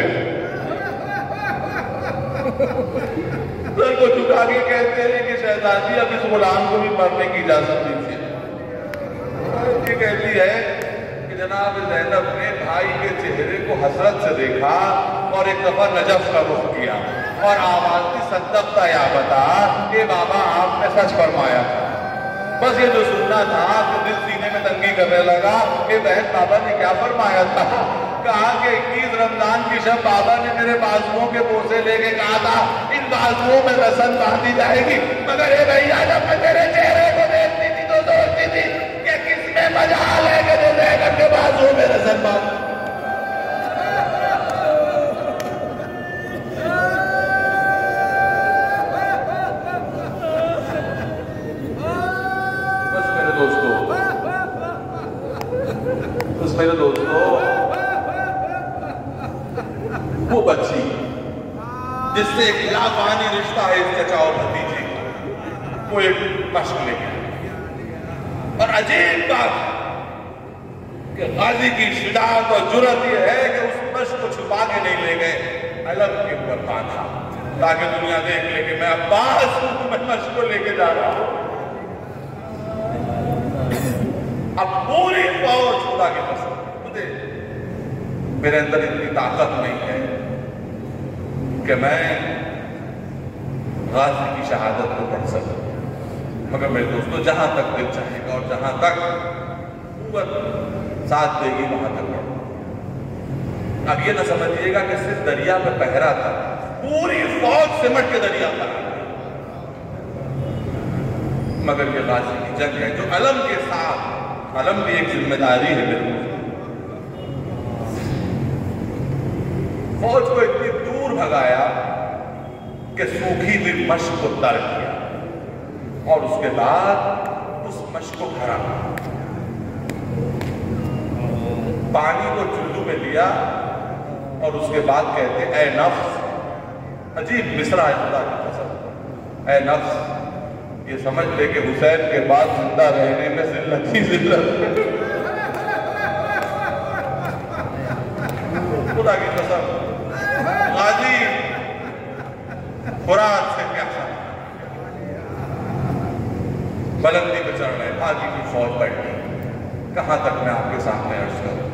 सर को झुका के कहते हैं कि शहजादी अब इस गुलाम को भी मरने की इजाज़त दीजिए ये कहती है कि जनाब, जैनब ने भाई के चेहरे को हसरत से देखा और एक दफ़ा नजफ का रुख किया और आवाज़ की सदकता या बता ये बाबा, आपने सच फरमाया था। बस ये जो सुनना था तो दिल तंगी करने लगा कि बहन, बाबा ने क्या फरमाया था? कहा कि इक्कीस रमज़ान की शब बाबा ने मेरे बाजुओं के पोसे लेके कहा था, इन बाजुओं में रसन बांधी जाएगी। मगर ये भैया, जब मैं तेरे चेहरे को देखती थी तो सोचती थी कि किसमें मज़ा लेके दे देगा के बाजुओं में रसन बाँध। बच्ची। जिससे एक लाफानी रिश्ता है इस चचा और भतीजे का। एक लेके आई। और अजीब बात कि गाजी की शिजात और जुरत यह है कि उस मश्क को छुपा के नहीं ले गए। अलग के ऊपर बांधा ताकि दुनिया देख ले कि मैं अब्बास हूँ मैं मश्क को लेके जा रहा हूँ। अब पूरी फौज खुदा के कसम। मेरे अंदर इतनी ताकत नहीं है। कि मैं गाजी की शहादत को पढ़ सकूँ मगर मेरे दोस्तों, जहाँ तक दिल चाहेगा और जहाँ तक साथ देगी, वहाँ तक पढ़ो अब ये ना समझिएगा कि सिर्फ़ दरिया में पहरा था, पूरी फौज सिमट के दरिया पर मगर ये गाजी की जंग है, जो अलम के साथ, अलम भी एक ज़िम्मेदारी है बिल्कुल फौज को दूर भगाया कि सूखी हुई मश्क को तर्क किया और उसके बाद उस मश्क को भरा। पानी को चुल्लू में लिया और उसके बाद कहते ए नफ्स, अजीब मिसरा है खुदा की कसम। ए नफ्स, ये समझ ले कि हुसैन के बाद ज़िंदा रहने में जिल्लत ही जिल्लत खुदा की कसम गाजी खुराक से क्या बुलंदी पे चढ़ रहे, आगे की फौज बैठी। कहाँ तक मैं आपके सामने अर्ज़ करूँ?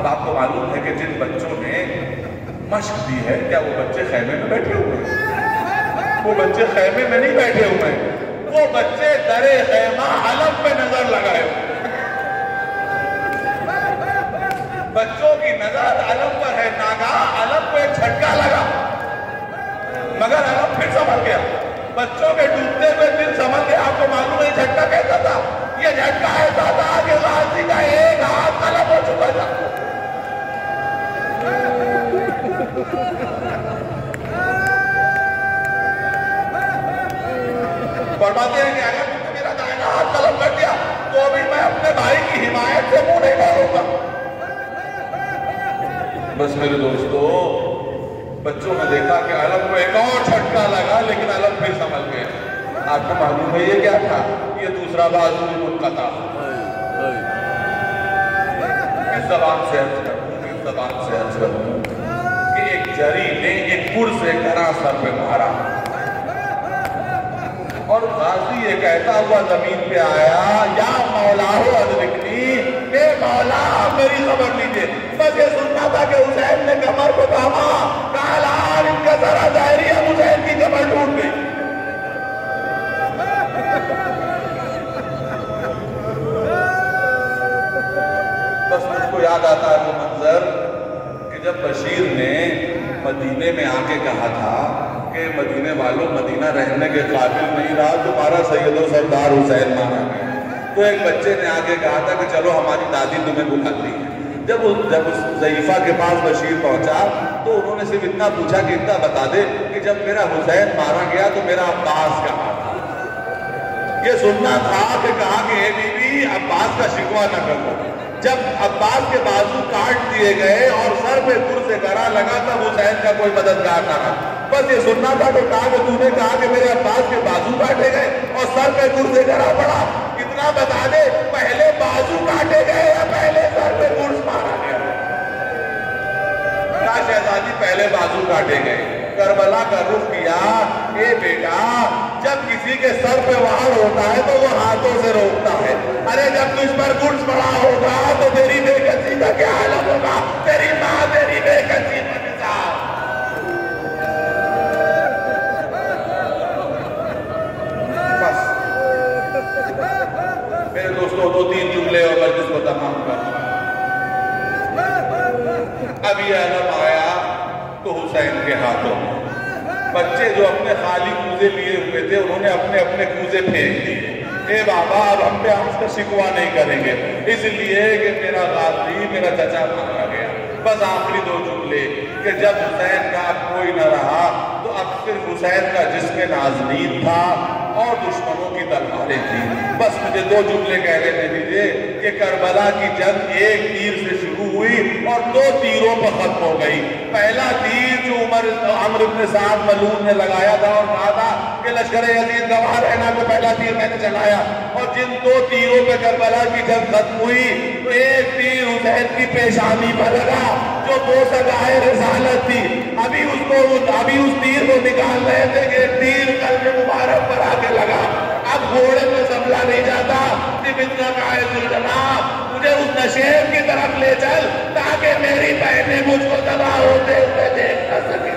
अब आपको मालूम है कि जिन बच्चों ने मश्क दी है, क्या वो बच्चे खैमे में बैठे हुए हैं? वो बच्चे खैमे में नहीं बैठे हुए हैं। वो बच्चे दरे खैमा अलम पे नज़र लगाए हुए बच्चों की नज़र अलम पर है, नागा अलम एक झटका लगा। मगर अलम फिर संभल गया। बच्चों के डूबते हुए दिल संभल गया। आपको मालूम है झटका कैसा था? ये झटका ऐसा था कि गाजी का एक हाथ अलग हो चुका था। फरमाते हैं कि अगर मेरा दाहिना हाथ कलम कर दिया तो अभी मैं अपने भाई की हिमायत से मुँह नहीं मारूँगा। बस मेरे दोस्तों बच्चों ने देखा कि अलम को एक और झटका लगा, लेकिन अलम फिर संभल गए। आपको मालूम है ये क्या था? ये दूसरा बाजू भी मुनका था। इस जबान से अर्ज़ करूँ इस जबान से अर्ज़ करूँ कि एक जरी ने एक पुर से घना सर पे मारा। और गाजी ये कहता हुआ ज़मीन पे आया, या मौला हो अदरिकनी मौला, मेरी खबर लीजिए। बस ये सुनना था कि हुसैन ने कमर को थामा इनका जरा ज़ाहिर है हुसैन की कमर टूट गई बस मुझको याद आता है वो मंजर कि जब बशीर ने मदीने में आके कहा था कि मदीने वालों मदीना रहने के काबिल नहीं रहा, तुम्हारा सैयद सरदार हुसैन माना तो एक बच्चे ने आके कहा था कि चलो हमारी दादी तुम्हें बुलाती है। जब उस जब उस जयीफा के पास बशीर पहुँचा तो उन्होंने सिर्फ़ इतना पूछा कि इतना बता दे कि जब मेरा हुसैन मारा गया तो मेरा अब्बास कहा था। ये सुनना था कि कहा कि बीबी, अब्बास का शिकवा न करो। जब अब्बास के बाजू काट दिए गए और सर पे गुर से करा लगा, तब हुसैन का कोई मददगार ना रहा। बस ये सुनना था तो कहा कि, तूने कहा कि मेरे अब्बास के बाजू काटे गए और सर पे गुर से करा पड़ा? इतना बता दे, पहले बाजू काटे गए या पहले सर पे गुर शहजादी पहले बाजू काटे गए करबला का रुख किया, ए बेटा, जब किसी के सर पे वार होता है तो वो हाथों से रोकता है। अरे जब तुझ पर गुड्स पड़ा होगा तो तेरी बेकसी का क्या हालत होगा? तेरी माँ, तेरी बेकसी मेरे दोस्तों, दो तीन जुमले और मजलिस जिसको तमाम कर ये अलम आया तो हुसैन के हाथों। बच्चे जो अपने खाली कूजे लिए हुए थे, उन्होंने अपने अपने कूजे फेंक दिए। ए बाबा, अब हम पे हमसे शिकवा नहीं करेंगे। इसलिए कि मेरा गाजी मेरा चचा मारा गया। बस आखिरी दो जुमले। कि जब हुसैन का कोई न रहा तो अब सिर्फ़ हुसैन का जिसमें नाजनीन था, और दुश्मनों की तलवारें थी। बस मुझे दो जुमले कह लेने दीजिए कि करबला की जंग एक तीर से शुरू हुई और दो तीरों पर खत्म हो गई। पहला तीर जो उमर, अमर इब्न साद मलून ने लगाया था और कहा था कि लश्कर यजीद गवाह रहना तो पहला तीर मैंने चलाया। और जिन दो तीरों पे करबला की जंग खत्म हुई तो एक तीर हुसैन की पेशानी पर लगा, जो दो सगाए रिसालत थी। अभी उसको, अभी उस तीर को निकाल रहे थे कि तीर कल के मुबारक पर आके लगा। अब घोड़े में संभला नहीं जाता इतना जनाब मुझे उस नशेब की तरफ़ ले चल, ताकि मेरी बहनें मुझको तबाह होते हुए देख